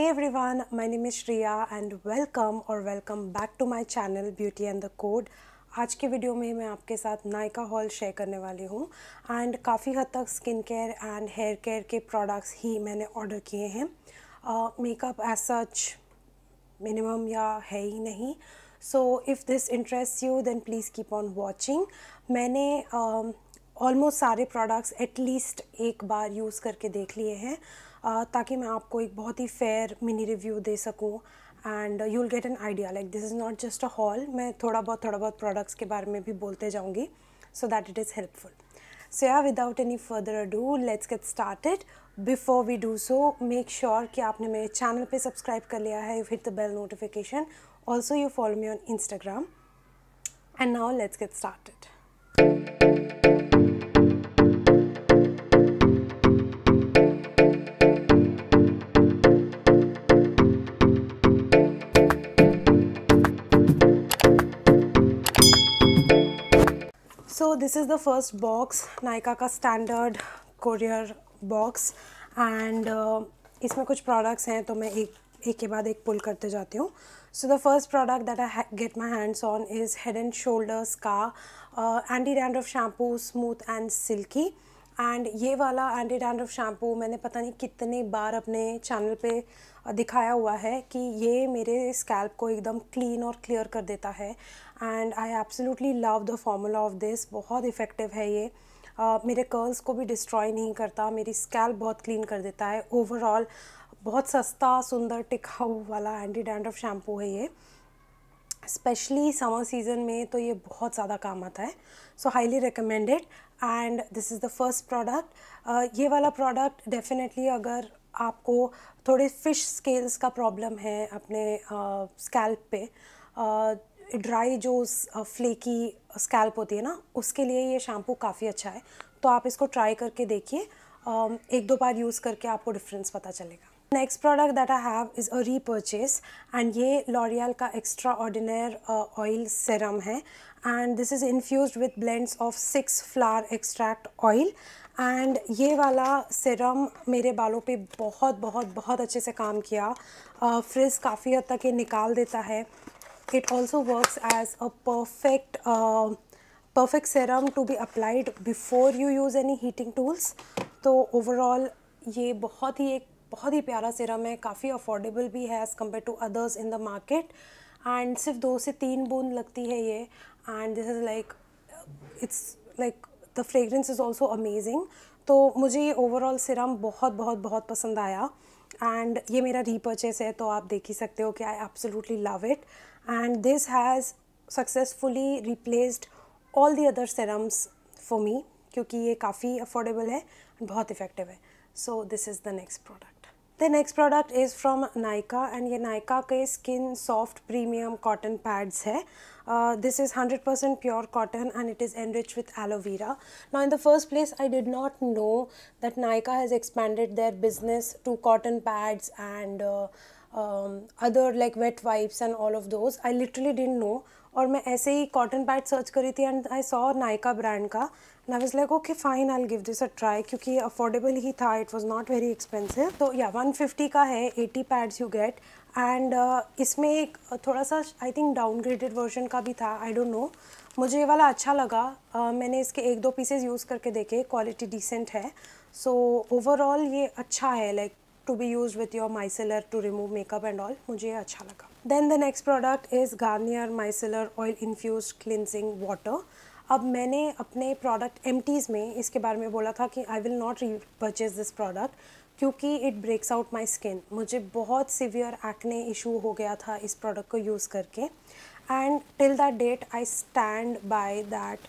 Hey everyone, my name is Shriya and welcome or welcome back to my channel Beauty and the Code. आज के video में मैं आपके साथ Nykaa hall share करने वाली हूँ एंड काफ़ी हद तक skin care and hair care के प्रोडक्ट्स ही मैंने ऑर्डर किए हैं। मेकअप एज सच मिनिमम या है ही नहीं। So if this interest you then please keep on watching मैंने ऑलमोस्ट uh, सारे प्रोडक्ट्स एटलीस्ट एक बार यूज़ करके देख लिए हैं। ताकि मैं आपको एक बहुत ही फेयर मिनी रिव्यू दे सकूँ and you will get an idea like this is not just a haul मैं थोड़ा बहुत थोड़ा बहुत प्रोडक्ट्स के बारे में भी बोलते जाऊँगी so that it is helpful so yeah without any further do let's get started before we do so make sure कि आपने मेरे चैनल पे सब्सक्राइब कर लिया है hit the bell notification also you follow me on Instagram and now let's get started so this is the first box Nykaa का standard courier box and इसमें कुछ प्रोडक्ट्स हैं तो मैं एक एक के बाद एक पुल करते जाती हूँ. So the first product that I get my hands on is Head and Shoulders का anti dandruff shampoo smooth and silky and ये वाला एंटी डैंड्रफ शैम्पू मैंने पता नहीं कितने बार अपने चैनल पे दिखाया हुआ है कि ये मेरे स्कैल्प को एकदम क्लीन और क्लियर कर देता है। And I absolutely love the formula of this बहुत इफ़ेक्टिव है ये। uh, मेरे कर्ल्स को भी डिस्ट्रॉय नहीं करता। मेरी स्कैल्प बहुत क्लीन कर देता है। ओवरऑल बहुत सस्ता सुंदर टिकाऊ वाला एंटी डैंड्रफ शैम्पू है ये। स्पेशली समर सीज़न में तो ये बहुत ज़्यादा काम आता है। So highly recommended and this is the first product ये वाला प्रोडक्ट डेफिनेटली अगर आपको थोड़े फ़िश स्केल्स का प्रॉब्लम है अपने स्कैल्प पे। ड्राई जो फ्लेकी स्कैल्प होती है ना, उसके लिए ये शैम्पू काफ़ी अच्छा है। तो आप इसको ट्राई करके देखिए एक दो बार यूज़ करके आपको डिफरेंस पता चलेगा। Next product that I have is a repurchase and ये लॉरियल का एक्स्ट्रा ऑर्डिनर ऑयल सेरम है। And this is infuse with blends of six flower extract oil and ये वाला सिरम मेरे बालों पे बहुत बहुत बहुत अच्छे से काम किया। फ्रिज uh, काफ़ी हद तक ये निकाल देता है। It also works as a perfect perfect serum to be applied before you use any heating tools तो ओवरऑल ये बहुत ही एक बहुत ही प्यारा सिरम है। काफ़ी अफोर्डेबल भी है as compare to others in the market and सिर्फ़ दो से तीन बूंद लगती है ये। And this is like it's like the fragrance is also amazing तो मुझे ये ओवरऑल सिरम बहुत बहुत बहुत पसंद आया। एंड ये मेरा रीपर्चेस है तो आप देख ही सकते हो कि I absolutely love it and this has successfully replaced all the other serums for me क्योंकि ये काफ़ी अफोर्डेबल है एंड बहुत इफ़ेक्टिव है। So this is the next product the next product is from Nykaa and ये नायका के skin soft premium cotton pads है। This is hundred percent pure cotton and it is enrich with aloe vera now in the first place I did not know that Nykaa has expanded their business to cotton pads and other like wet wipes and all of those I literally didn't know और मैं ऐसे ही cotton pad search करी थी and I saw Nykaa brand का I was like okay fine I give this a try क्योंकि affordable ही था it was not very expensive तो या 150 का है 80 पैड्स यू गेट एंड इसमें एक थोड़ा सा आई थिंक डाउनग्रेडेड वर्जन का भी था आई डोंट नो मुझे ये वाला अच्छा लगा। Uh, मैंने इसके एक दो पीसेज यूज़ करके देखे क्वालिटी डिसेंट है. सो so, ओवरऑल ये अच्छा है like to be use with your micellar to remove makeup and all मुझे ये अच्छा लगा। Then the next product is Garnier micellar oil infuse cleansing water अब मैंने अपने प्रोडक्ट एम में इसके बारे में बोला था कि I will not repurchase this product क्योंकि it breaks out my skin मुझे बहुत सिवियर एक्ने इशू हो गया था इस प्रोडक्ट को यूज़ करके। And till that date I stand by that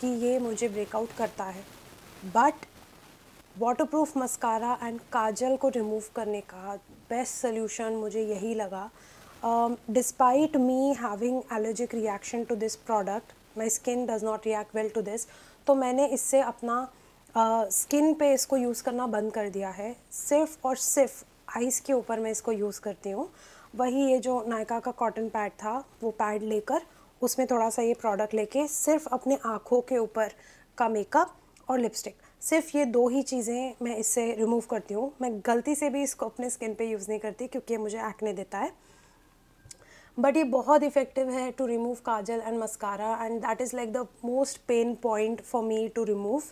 कि ये मुझे ब्रेकआउट करता है। But waterproof mascara and kajal को रिमूव करने का बेस्ट सोल्यूशन मुझे यही लगा। Despite me having allergic reaction to this product my skin does not react well to this तो मैंने इससे अपना स्किन uh, पे इसको यूज़ करना बंद कर दिया है। सिर्फ़ और सिर्फ़ आइस के ऊपर मैं इसको यूज़ करती हूँ। वही ये जो नायका का कॉटन पैड था वो पैड लेकर उसमें थोड़ा सा ये प्रोडक्ट लेके सिर्फ़ अपने आँखों के ऊपर का मेकअप और लिपस्टिक सिर्फ़ ये दो ही चीज़ें मैं इससे रिमूव करती हूँ। मैं गलती से भी इसको अपने स्किन पे यूज़ नहीं करती क्योंकि मुझे एक्ने देता है। बट ये बहुत इफ़ेक्टिव है to remove kajal and mascara and that is like the most pain point for me to remove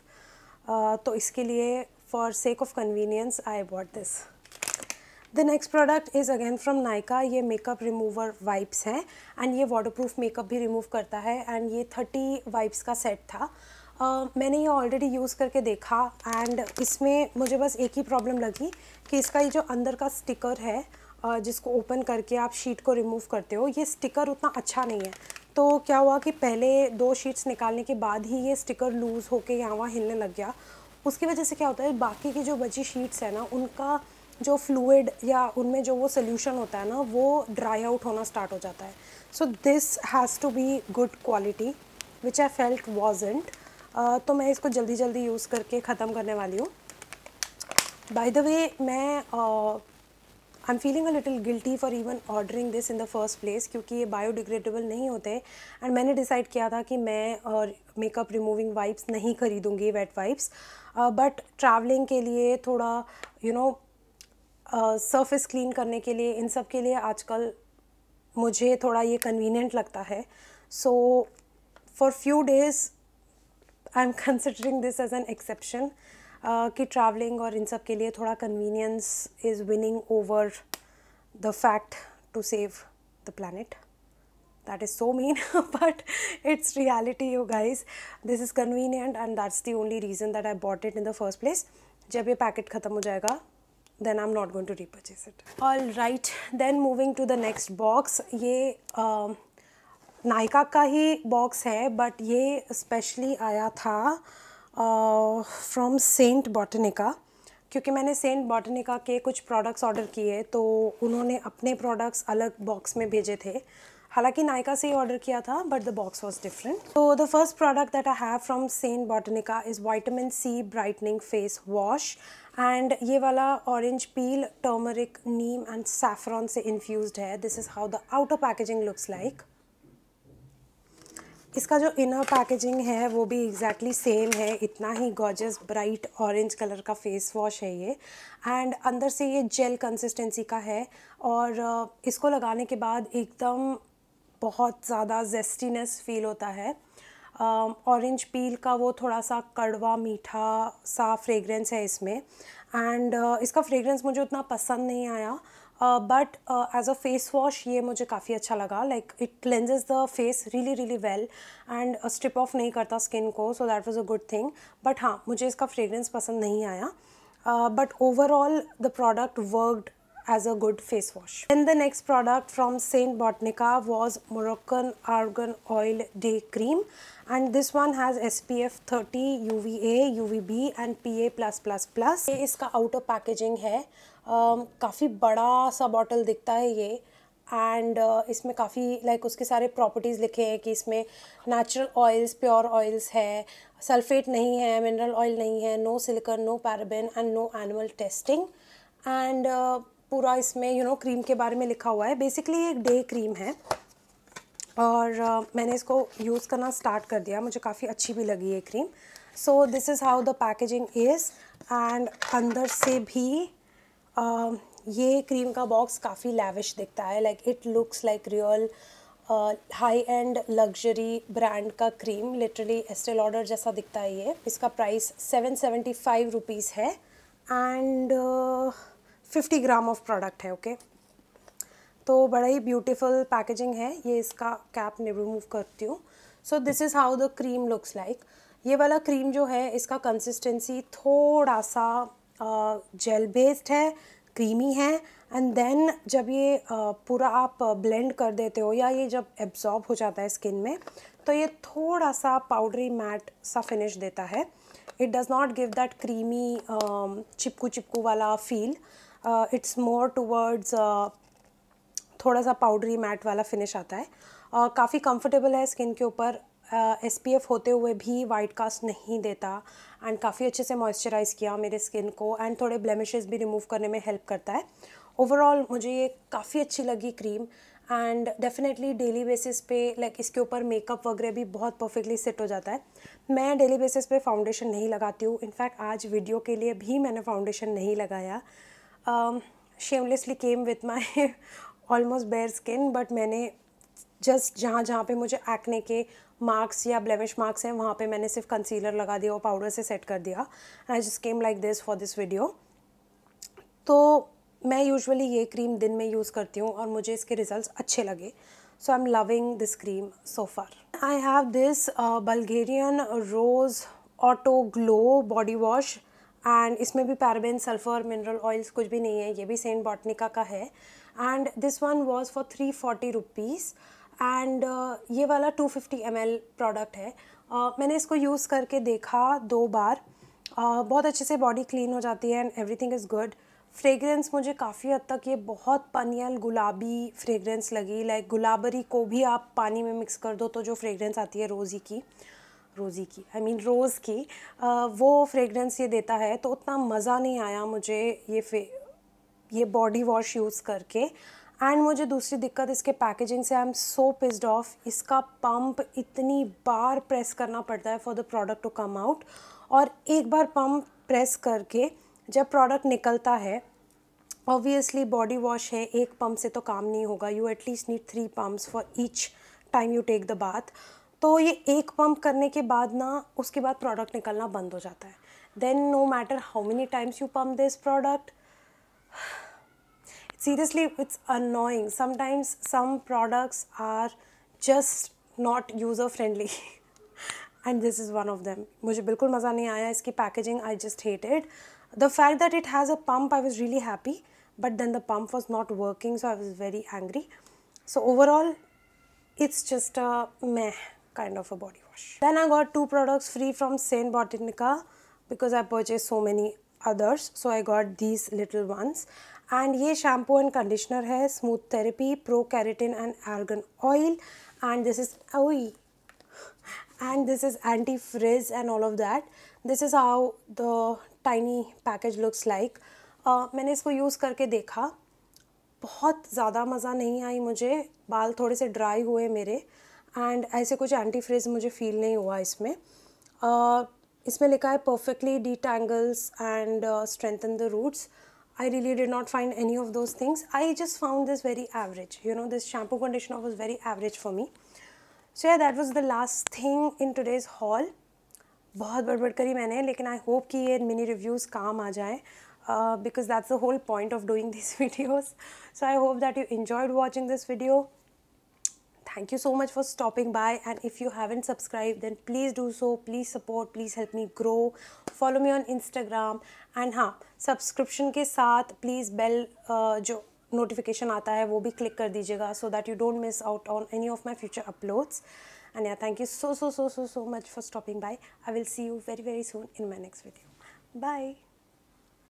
तो इसके लिए for sake of convenience I bought this the next product is again from Nykaa ये makeup remover wipes हैं and ये waterproof makeup भी remove करता है and ये थर्टी वाइप्स का सेट था. Uh, मैंने ये ऑलरेडी यूज़ करके देखा एंड इसमें मुझे बस एक ही प्रॉब्लम लगी कि इसका ये जो अंदर का स्टिकर है जिसको ओपन करके आप शीट को रिमूव करते हो, ये स्टिकर उतना अच्छा नहीं है। तो क्या हुआ कि पहले दो शीट्स निकालने के बाद ही ये स्टिकर लूज़ होके यहाँ वहाँ हिलने लग गया। उसकी वजह से क्या होता है, बाकी की जो बची शीट्स है ना, उनका जो फ्लूड या उनमें जो वो सोल्यूशन होता है ना, वो ड्राई आउट होना स्टार्ट हो जाता है। So this has to be good quality which I felt wasn't तो मैं इसको जल्दी जल्दी यूज़ करके ख़त्म करने वाली हूँ। बाय द वे मैं I am feeling a little guilty for even ordering this in the first place क्योंकि ये बायोडिग्रेडेबल नहीं होते। एंड मैंने डिसाइड किया था कि मैं और मेकअप रिमूविंग वाइप्स नहीं खरीदूँगी वेट वाइप्स बट ट्रैवलिंग के लिए थोड़ा यू नो सरफेस क्लीन करने के लिए, इन सब के लिए आजकल मुझे थोड़ा ये कन्वीनियंट लगता है। So for few days I am considering this as an exception कि ट्रैवलिंग और इन सब के लिए थोड़ा convenience is winning over the fact to save the planet that is so mean but it's reality you guys this is convenient and that's the only reason that I bought it in the first place जब ये packet ख़त्म हो जाएगा then I am not going to repurchase it all right then moving to the next box ये नायका का ही box है but ये स्पेशली आया था uh, फ्रॉम सेंट बॉटनिका क्योंकि मैंने सेंट बॉटनिका के कुछ प्रोडक्ट्स ऑर्डर किए तो उन्होंने अपने प्रोडक्ट्स अलग बॉक्स में भेजे थे। हालाँकि नायका से ही ऑर्डर किया था but the box was different तो the first product that I have from St Botanica is vitamin C brightening face wash and ये वाला orange peel turmeric neem and saffron से इन्फ्यूज है। This is how the outer packaging looks like इसका जो inner packaging है, वो भी exactly exactly same है। इतना ही गॉर्जस ब्राइट ऑरेंज कलर का फेस वॉश है ये। एंड अंदर से ये जेल कंसिस्टेंसी का है। और इसको लगाने के बाद एकदम बहुत ज़्यादा जेस्टीनेस फील होता है। ऑरेंज पील का वो थोड़ा सा कड़वा, मीठा सा फ्रेगरेंस है इसमें। एंड इसका फ्रेगरेंस मुझे उतना पसंद नहीं आया। But as a face wash ये मुझे काफ़ी अच्छा लगा। Like it cleanses the face really really well and strip off नहीं करता स्किन को so that was a good thing but हाँ मुझे इसका फ्रेगरेंस पसंद नहीं आया। But overall the product worked as a good face wash and the next product from St Botanica was Moroccan argan oil day cream and this one has S P F thirty U V A U V B and P A plus plus plus ये इसका outer packaging है। काफ़ी बड़ा सा bottle दिखता है ये। And uh, इसमें काफ़ी लाइक like, उसके सारे प्रॉपर्टीज़ लिखे हैं कि इसमें नेचुरल ऑयल्स प्योर ऑयल्स है सल्फेट नहीं है मिनरल ऑयल नहीं है no silicone no paraben and no animal testing and पूरा इसमें यू नो क्रीम के बारे में लिखा हुआ है। बेसिकली एक डे क्रीम है। और uh, मैंने इसको यूज़ करना स्टार्ट कर दिया। मुझे काफ़ी अच्छी भी लगी ये cream so this is how the packaging is and अंदर से भी uh, ये क्रीम का बॉक्स काफ़ी लैविश दिखता है like it looks like real high end luxury brand का क्रीम लिटरली एस्टेल ऑर्डर जैसा दिखता है ये। इसका price seven seventy five rupees है and fifty gram of product है ओके तो बड़ा ही ब्यूटीफुल पैकेजिंग है ये इसका कैप ने रिमूव करती हूँ। So this is how the cream looks like ये वाला क्रीम जो है इसका कंसिस्टेंसी थोड़ा सा जेल बेस्ड है क्रीमी है एंड देन जब ये पूरा आप ब्लेंड कर देते हो या ये जब एब्जॉर्ब हो जाता है स्किन में तो ये थोड़ा सा पाउडरी मैट सा फिनिश देता है। It does not give that creamy चिपकू चिपकू वाला फील इट्स मोर टूवर्ड्स थोड़ा सा पाउडरी मैट वाला फिनिश आता है। uh, काफ़ी कंफर्टेबल है स्किन के ऊपर। एस पी एफ़ होते हुए भी वाइट कास्ट नहीं देता एंड काफ़ी अच्छे से मॉइस्चराइज़ किया मेरे स्किन को एंड थोड़े ब्लेमिशेस भी रिमूव करने में हेल्प करता है। ओवरऑल मुझे ये काफ़ी अच्छी लगी cream and definitely daily basis पे लाइक इसके ऊपर मेकअप वगैरह भी बहुत परफेक्टली सेट हो जाता है। मैं डेली बेसिस पे फाउंडेशन नहीं लगाती हूँ। इनफैक्ट आज वीडियो के लिए भी मैंने फाउंडेशन नहीं लगाया। Shamelessly came with my almost bare skin but मैंने जस्ट जहाँ जहाँ पे मुझे एक्ने के मार्क्स या ब्लेमिश मार्क्स हैं, वहाँ पे मैंने सिर्फ़ कंसीलर लगा दिया और पाउडर से सेट कर दिया। I just came like this for this video तो मैं यूजुअली ये क्रीम दिन में यूज़ करती हूँ और मुझे इसके रिजल्ट्स अच्छे लगे। So I am loving this cream so far I have this Bulgarian rose auto glow body wash and इसमें भी पैराबेन सल्फ़र मिनरल ऑयल्स कुछ भी नहीं है, ये भी सेंट बॉटनिका का है। And this one was for three forty rupees and uh, ये वाला टू फिफ्टी एम एल प्रोडक्ट है। Uh, मैंने इसको यूज़ करके देखा दो बार। Uh, बहुत अच्छे से बॉडी क्लीन हो जाती है and everything is good fragrance मुझे काफ़ी हद तक ये बहुत पनियल गुलाबी फ्रेगरेंस लगी। लाइक गुलाबरी को भी आप पानी में मिक्स कर दो तो जो फ्रेगरेंस आती है रोज़ी की रोज़ी की I I mean mean, rose की आ, वो फ्रेगरेंस ये देता है। तो उतना मज़ा नहीं आया मुझे ये ये बॉडी वॉश यूज़ करके। एंड मुझे दूसरी दिक्कत इसके पैकेजिंग से I am so pissed off इसका पंप इतनी बार प्रेस करना पड़ता है for the product to come out और एक बार पंप प्रेस करके जब प्रोडक्ट निकलता है ऑब्वियसली बॉडी वॉश है, एक पंप से तो काम नहीं होगा. You at least need three pumps for each time you take the bath तो ये एक पंप करने के बाद ना, उसके बाद प्रोडक्ट निकलना बंद हो जाता है. Then no matter how many times you pump this product seriously it's annoying sometimes some products are just not user friendly and this is one of them मुझे बिल्कुल मज़ा नहीं आया इसकी packaging I just hated the fact that it has a pump i was really happy but then the pump was not working so i was very angry so overall it's just a meh kind of a body wash then i got two products free from saint botanica because i purchased so many others so I got these little ones and ये shampoo and conditioner है smooth therapy pro keratin and argan oil and this is ओई and this is anti frizz and all of that this is how the tiny package looks like मैंने इसको use करके देखा। बहुत ज़्यादा मज़ा नहीं आई मुझे। बाल थोड़े से ड्राई हुए मेरे। एंड ऐसे कुछ एंटी फ्रिज मुझे फील नहीं हुआ इसमें। uh, इसमें लिखा है perfectly detangles and strengthen the roots I really did not find any of those things. I just found this very average. You know, this shampoo conditioner was very average for me. So yeah, that was the last thing in today's haul. बहुत बड़बड़ करी मैंने लेकिन I hope कि ये mini reviews काम आ जाए because that's the whole point of doing these videos so i hope that you enjoyed watching this video thank you so much for stopping by and if you haven't subscribed then please do so please support please help me grow follow me on instagram and हाँ subscription के साथ please bell uh, जो notification आता है वो भी click कर दीजिएगा so that you don't miss out on any of my future uploads and yeah thank you so so so so so much for stopping by i will see you very very soon in my next video bye